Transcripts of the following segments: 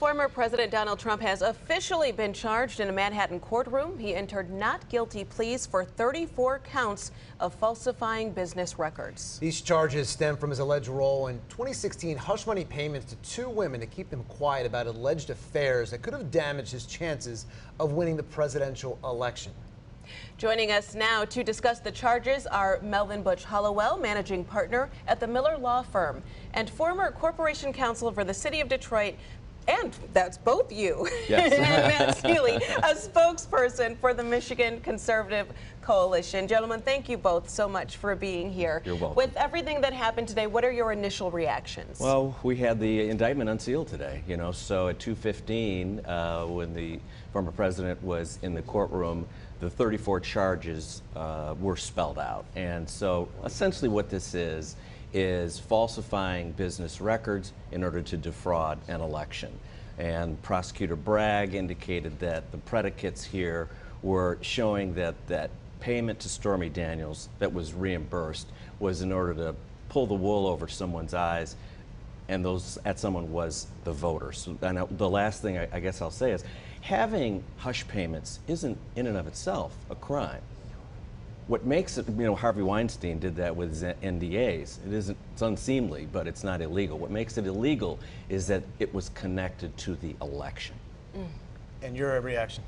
Former President Donald Trump has officially been charged in a Manhattan courtroom. He entered not guilty pleas for 34 counts of falsifying business records. These charges stem from his alleged role in 2016 hush money payments to two women to keep them quiet about alleged affairs that could have damaged his chances of winning the presidential election. Joining us now to discuss the charges are Melvin Butch Hollowell, managing partner at the Miller Law Firm, and former corporation counsel for the city of Detroit, and that's both you, yes. and Matt Seely, a spokesperson for the Michigan Conservative Coalition. Gentlemen, thank you both so much for being here. You're welcome. With everything that happened today, what are your initial reactions? Well, we had the indictment unsealed today, you know, so at 2.15, uh, when the former president was in the courtroom, the 34 charges uh, were spelled out. And so essentially what this is, is falsifying business records in order to defraud an election. And Prosecutor Bragg indicated that the predicates here were showing that that payment to Stormy Daniels that was reimbursed was in order to pull the wool over someone's eyes and those at someone was the voter. So, and the last thing I, I guess I'll say is having hush payments isn't in and of itself a crime. What makes it, you know, Harvey Weinstein did that with NDAs. It isn't, it's unseemly, but it's not illegal. What makes it illegal is that it was connected to the election. Mm. And your reaction?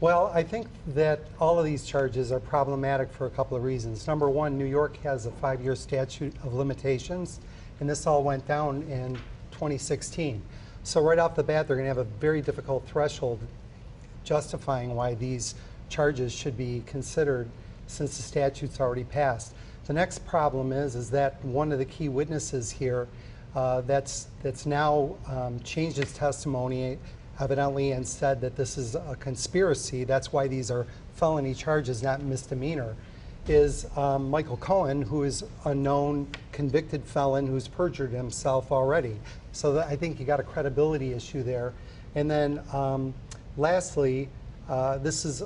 Well, I think that all of these charges are problematic for a couple of reasons. Number one, New York has a five-year statute of limitations, and this all went down in 2016. So right off the bat, they're going to have a very difficult threshold justifying why these charges should be considered since the statute's already passed. The next problem is, is that one of the key witnesses here uh, that's, that's now um, changed his testimony evidently and said that this is a conspiracy, that's why these are felony charges, not misdemeanor, is um, Michael Cohen, who is a known convicted felon who's perjured himself already. So I think you got a credibility issue there. And then um, lastly, uh, this is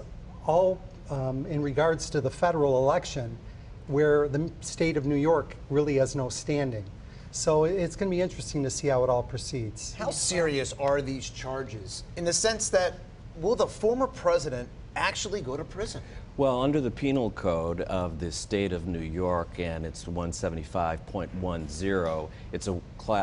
all um, in regards to the federal election where the state of New York really has no standing. So it's going to be interesting to see how it all proceeds. How serious are these charges in the sense that will the former president actually go to prison? Well, under the penal code of the state of New York, and it's 175.10, it's a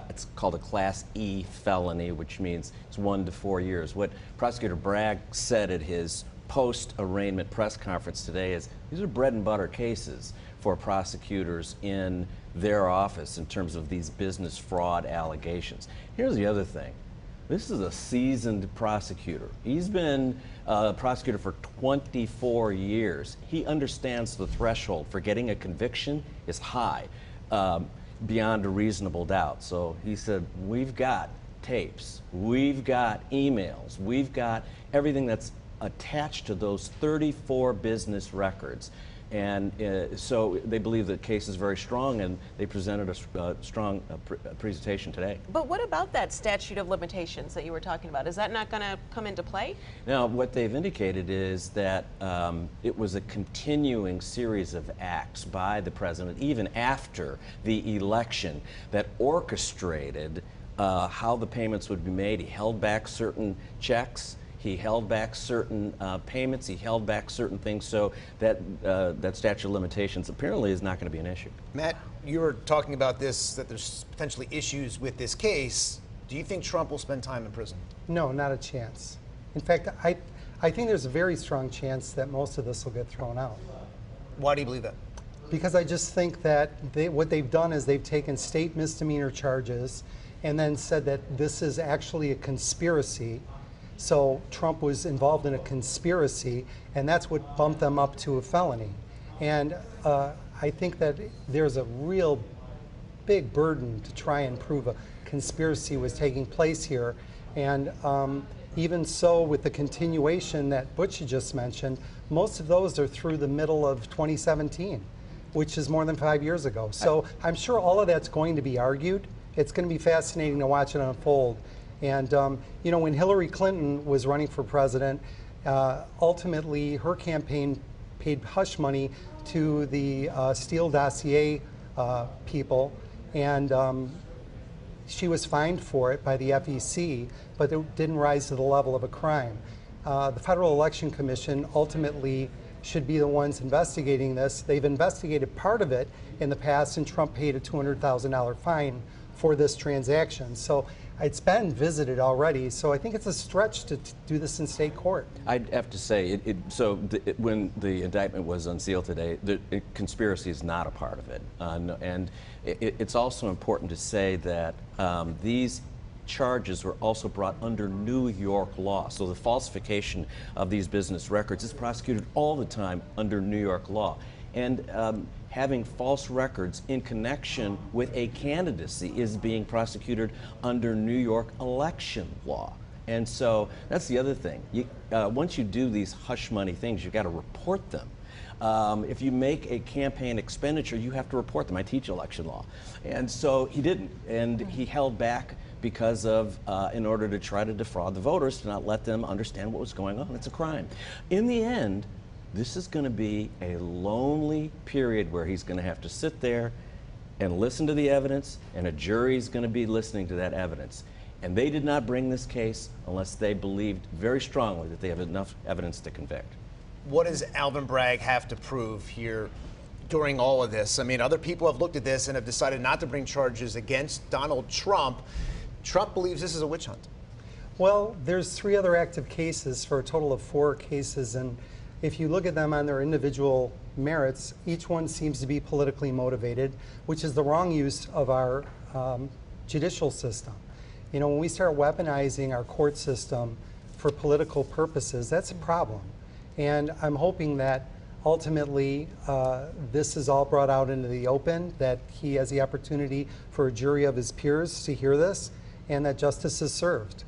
it's called a Class E felony, which means it's one to four years. What Prosecutor Bragg said at his post-arraignment press conference today is these are bread and butter cases for prosecutors in their office in terms of these business fraud allegations. Here's the other thing. This is a seasoned prosecutor. He's been a prosecutor for 24 years. He understands the threshold for getting a conviction is high, um, beyond a reasonable doubt. So he said, we've got tapes, we've got emails, we've got everything that's attached to those 34 business records. And uh, so they believe the case is very strong, and they presented a uh, strong uh, pr presentation today. But what about that statute of limitations that you were talking about? Is that not going to come into play? Now, what they've indicated is that um, it was a continuing series of acts by the president, even after the election, that orchestrated uh, how the payments would be made. He held back certain checks. He held back certain uh, payments. He held back certain things. So that uh, that statute of limitations apparently is not going to be an issue. Matt, you were talking about this that there's potentially issues with this case. Do you think Trump will spend time in prison? No, not a chance. In fact, I I think there's a very strong chance that most of this will get thrown out. Why do you believe that? Because I just think that they, what they've done is they've taken state misdemeanor charges and then said that this is actually a conspiracy so Trump was involved in a conspiracy, and that's what bumped them up to a felony. And uh, I think that there's a real big burden to try and prove a conspiracy was taking place here. And um, even so, with the continuation that Butch just mentioned, most of those are through the middle of 2017, which is more than five years ago. So I'm sure all of that's going to be argued. It's going to be fascinating to watch it unfold. And um, you know, when Hillary Clinton was running for president, uh, ultimately her campaign paid hush money to the uh, Steele dossier uh, people, and um, she was fined for it by the FEC, but it didn't rise to the level of a crime. Uh, the Federal Election Commission ultimately should be the ones investigating this. They've investigated part of it in the past, and Trump paid a $200,000 fine for this transaction. So it's been visited already. So I think it's a stretch to do this in state court. I'd have to say, it, it, so it, when the indictment was unsealed today, the conspiracy is not a part of it. Uh, no, and it, it's also important to say that um, these charges were also brought under New York law. So the falsification of these business records is prosecuted all the time under New York law. And um, having false records in connection with a candidacy is being prosecuted under New York election law. And so that's the other thing. You, uh, once you do these hush money things, you've got to report them. Um, if you make a campaign expenditure, you have to report them. I teach election law. And so he didn't. And he held back because of, uh, in order to try to defraud the voters, to not let them understand what was going on. It's a crime. In the end, this is going to be a lonely period where he's going to have to sit there and listen to the evidence, and a jury is going to be listening to that evidence. And they did not bring this case unless they believed very strongly that they have enough evidence to convict. What does Alvin Bragg have to prove here during all of this? I mean, other people have looked at this and have decided not to bring charges against Donald Trump. Trump believes this is a witch hunt. Well, there's three other active cases for a total of four cases, and if you look at them on their individual merits, each one seems to be politically motivated, which is the wrong use of our um, judicial system. You know, when we start weaponizing our court system for political purposes, that's a problem. And I'm hoping that ultimately uh, this is all brought out into the open, that he has the opportunity for a jury of his peers to hear this, and that justice is served.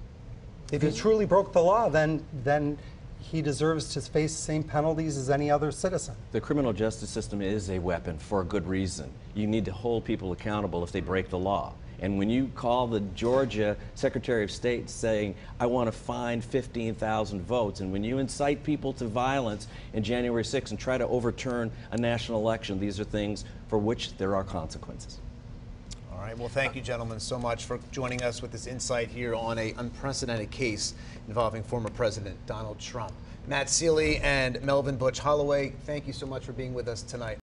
If he truly broke the law, then then he deserves to face the same penalties as any other citizen. The criminal justice system is a weapon for a good reason. You need to hold people accountable if they break the law. And when you call the Georgia Secretary of State saying, I want to find 15,000 votes, and when you incite people to violence in January 6th and try to overturn a national election, these are things for which there are consequences. All right. Well, thank you, gentlemen, so much for joining us with this insight here on a unprecedented case involving former President Donald Trump. Matt Seely and Melvin Butch Hollowell, thank you so much for being with us tonight.